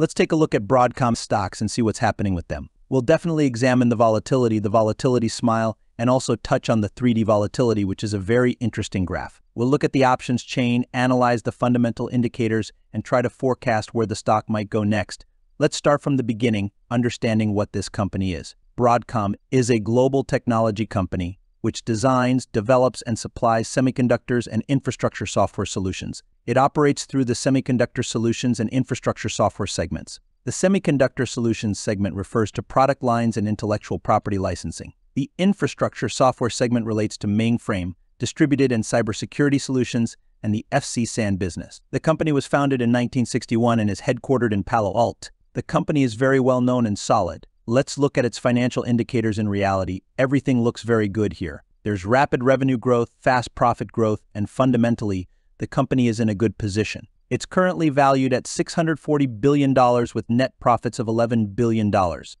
Let's take a look at Broadcom stocks and see what's happening with them. We'll definitely examine the volatility, the volatility smile, and also touch on the 3D volatility, which is a very interesting graph. We'll look at the options chain, analyze the fundamental indicators, and try to forecast where the stock might go next. Let's start from the beginning, understanding what this company is. Broadcom is a global technology company which designs, develops, and supplies semiconductors and infrastructure software solutions. It operates through the Semiconductor Solutions and Infrastructure Software segments. The Semiconductor Solutions segment refers to product lines and intellectual property licensing. The Infrastructure Software segment relates to mainframe, distributed and cybersecurity solutions, and the FCSAN business. The company was founded in 1961 and is headquartered in Palo Alto. The company is very well known and solid. Let's look at its financial indicators in reality. Everything looks very good here. There's rapid revenue growth, fast profit growth, and fundamentally, the company is in a good position. It's currently valued at $640 billion with net profits of $11 billion.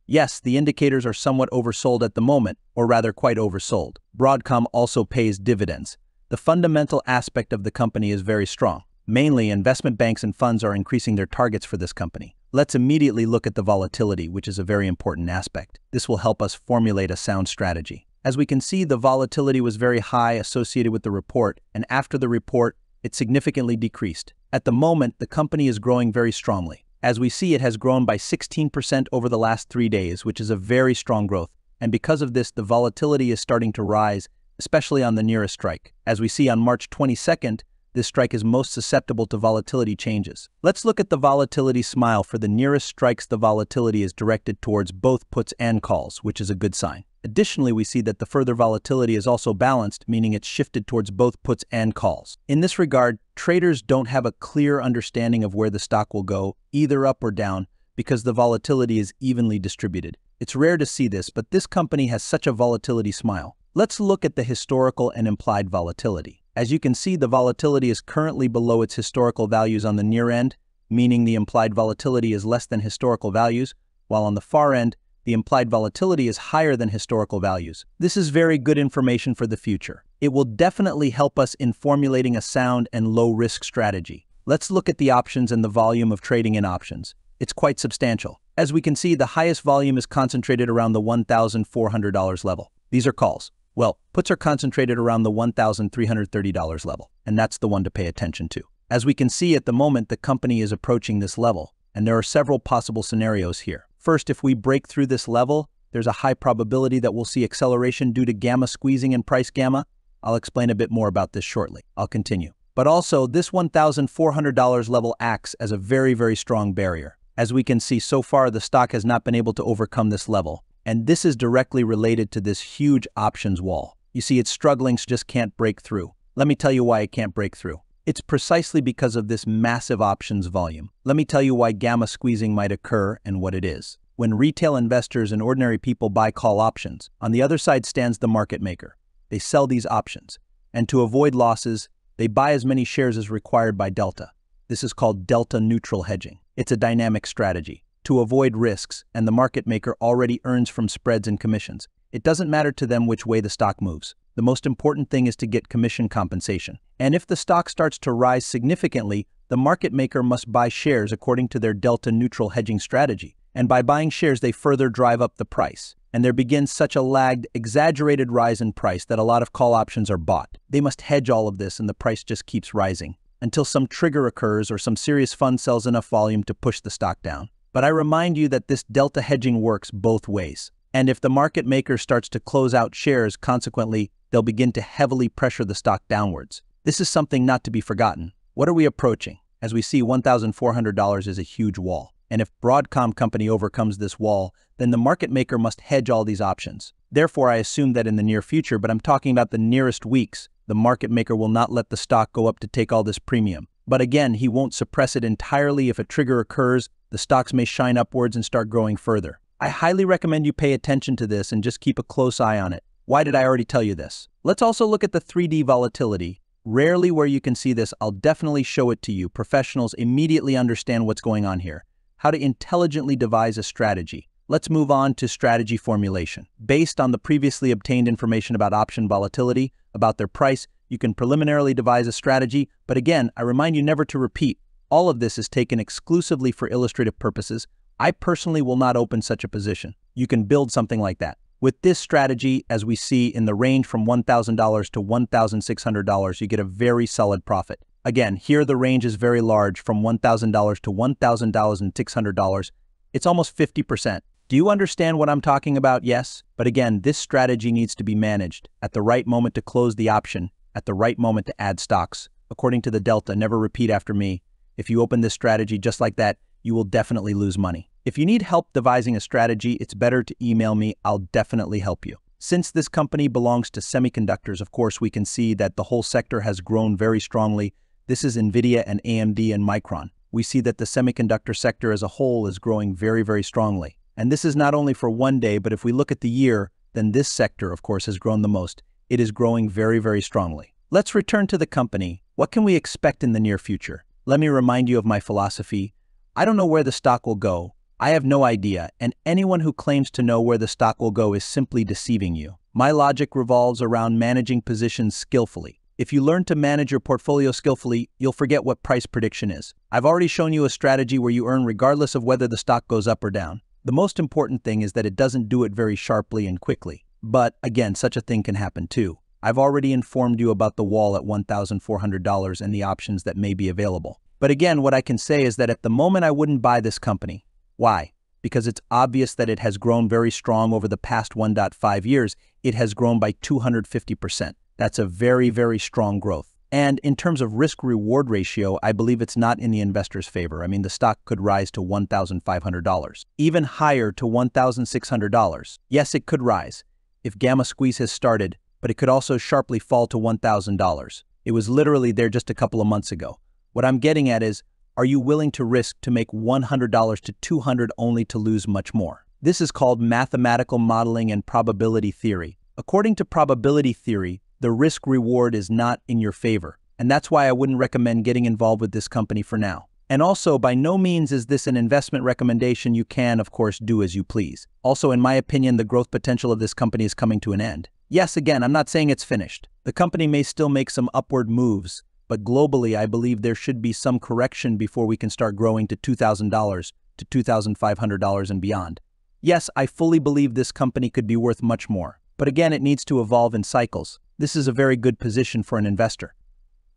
Yes, the indicators are somewhat oversold at the moment, or rather quite oversold. Broadcom also pays dividends. The fundamental aspect of the company is very strong. Mainly, investment banks and funds are increasing their targets for this company. Let's immediately look at the volatility, which is a very important aspect. This will help us formulate a sound strategy. As we can see, the volatility was very high associated with the report, and after the report, it significantly decreased. At the moment, the company is growing very strongly. As we see, it has grown by 16% over the last three days, which is a very strong growth. And because of this, the volatility is starting to rise, especially on the nearest strike. As we see on March 22nd, this strike is most susceptible to volatility changes. Let's look at the volatility smile. For the nearest strikes, the volatility is directed towards both puts and calls, which is a good sign. Additionally, we see that the further volatility is also balanced, meaning it's shifted towards both puts and calls. In this regard, traders don't have a clear understanding of where the stock will go, either up or down, because the volatility is evenly distributed. It's rare to see this, but this company has such a volatility smile. Let's look at the historical and implied volatility. As you can see, the volatility is currently below its historical values on the near end, meaning the implied volatility is less than historical values, while on the far end, the implied volatility is higher than historical values. This is very good information for the future. It will definitely help us in formulating a sound and low-risk strategy. Let's look at the options and the volume of trading in options. It's quite substantial. As we can see, the highest volume is concentrated around the $1,400 level. These are calls. Well, puts are concentrated around the $1,330 level, and that's the one to pay attention to. As we can see at the moment, the company is approaching this level, and there are several possible scenarios here. First, if we break through this level, there's a high probability that we'll see acceleration due to gamma squeezing and price gamma. I'll explain a bit more about this shortly. I'll continue. But also, this $1,400 level acts as a very, very strong barrier. As we can see, so far the stock has not been able to overcome this level. And this is directly related to this huge options wall. You see, it's struggling, so just can't break through. Let me tell you why it can't break through. It's precisely because of this massive options volume. Let me tell you why gamma squeezing might occur and what it is. When retail investors and ordinary people buy call options, on the other side stands the market maker. They sell these options, and to avoid losses, they buy as many shares as required by delta. This is called delta neutral hedging. It's a dynamic strategy to avoid risks, and the market maker already earns from spreads and commissions. It doesn't matter to them which way the stock moves. The most important thing is to get commission compensation. And if the stock starts to rise significantly, the market maker must buy shares according to their delta neutral hedging strategy. And by buying shares, they further drive up the price. And there begins such a lagged, exaggerated rise in price that a lot of call options are bought. They must hedge all of this and the price just keeps rising until some trigger occurs or some serious fund sells enough volume to push the stock down. But I remind you that this delta hedging works both ways. And if the market maker starts to close out shares, consequently, they'll begin to heavily pressure the stock downwards. This is something not to be forgotten. What are we approaching? As we see, $1,400 is a huge wall. And if Broadcom company overcomes this wall, then the market maker must hedge all these options. Therefore, I assume that in the near future, but I'm talking about the nearest weeks, the market maker will not let the stock go up to take all this premium. But again, he won't suppress it entirely. If a trigger occurs, the stocks may shine upwards and start growing further. I highly recommend you pay attention to this and just keep a close eye on it. Why did I already tell you this? Let's also look at the 3D volatility. Rarely where you can see this, I'll definitely show it to you. Professionals immediately understand what's going on here. How to intelligently devise a strategy. Let's move on to strategy formulation. Based on the previously obtained information about option volatility, about their price, you can preliminarily devise a strategy, but again, I remind you never to repeat. All of this is taken exclusively for illustrative purposes. I personally will not open such a position. You can build something like that. With this strategy, as we see in the range from $1,000 to $1,600, you get a very solid profit. Again, here the range is very large, from $1,000 to $1,600. It's almost 50%. Do you understand what I'm talking about? Yes. But again, this strategy needs to be managed. At the right moment to close the option, at the right moment to add stocks. According to the Delta, never repeat after me. If you open this strategy just like that, you will definitely lose money. If you need help devising a strategy, it's better to email me. I'll definitely help you. Since this company belongs to semiconductors, of course, we can see that the whole sector has grown very strongly. This is NVIDIA and AMD and Micron. We see that the semiconductor sector as a whole is growing very, very strongly. And this is not only for one day, but if we look at the year, then this sector, of course, has grown the most. It is growing very, very strongly. Let's return to the company. What can we expect in the near future? Let me remind you of my philosophy. I don't know where the stock will go. I have no idea, and anyone who claims to know where the stock will go is simply deceiving you. My logic revolves around managing positions skillfully. If you learn to manage your portfolio skillfully, you'll forget what price prediction is. I've already shown you a strategy where you earn regardless of whether the stock goes up or down. The most important thing is that it doesn't do it very sharply and quickly. But again, such a thing can happen too. I've already informed you about the wall at $1,400 and the options that may be available. But again, what I can say is that at the moment I wouldn't buy this company. Why? Because it's obvious that it has grown very strong over the past 1.5 years. It has grown by 250%. That's a very, very strong growth. And in terms of risk reward ratio, I believe it's not in the investor's favor. I mean, the stock could rise to $1,500, even higher to $1,600. Yes, it could rise if Gamma Squeeze has started, but it could also sharply fall to $1,000. It was literally there just a couple of months ago. What I'm getting at is, are you willing to risk to make $100 to 200 only to lose much more? This is called mathematical modeling and probability theory. According to probability theory, the risk reward is not in your favor. And that's why I wouldn't recommend getting involved with this company for now. And also, by no means is this an investment recommendation you can, of course, do as you please. Also, in my opinion, the growth potential of this company is coming to an end. Yes, again, I'm not saying it's finished. The company may still make some upward moves, but globally, I believe there should be some correction before we can start growing to $2,000 to $2,500 and beyond. Yes, I fully believe this company could be worth much more. But again, it needs to evolve in cycles. This is a very good position for an investor.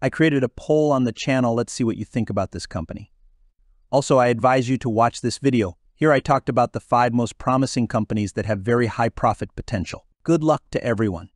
I created a poll on the channel. Let's see what you think about this company. Also, I advise you to watch this video. Here I talked about the five most promising companies that have very high profit potential. Good luck to everyone.